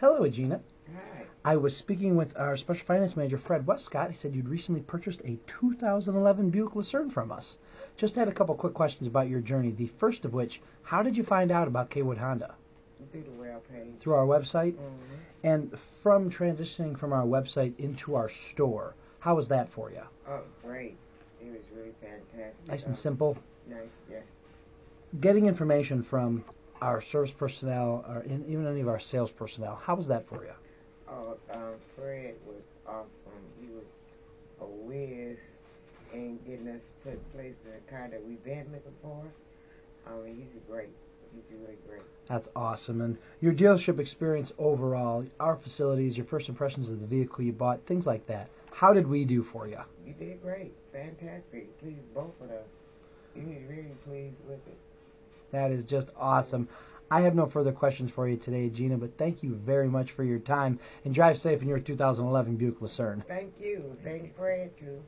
Hello, Gina. Hi. I was speaking with our special finance manager, Fred Wescott. He said you'd recently purchased a 2011 Buick Lucerne from us. Just had a couple quick questions about your journey. The first of which, how did you find out about Cawood Honda? Through the well page. Through our website? Mm-hmm. And from transitioning from our website into our store, how was that for you? Oh, great. It was really fantastic. Nice and simple. Nice, yes. Getting information from our service personnel or in, even any of our sales personnel, how was that for you? Oh, um, Fred was awesome. He was a whiz in getting us put place in the car that we've been looking for. I mean, he's great. He's really great. That's awesome. And your dealership experience overall, our facilities, your first impressions of the vehicle you bought, things like that. How did we do for you? You did great. Fantastic. Pleased both of us. You was really pleased with it. That is just awesome. I have no further questions for you today, Gina, but thank you very much for your time and drive safe in your 2011 Buick Lucerne. Thank you. Thank Fred too.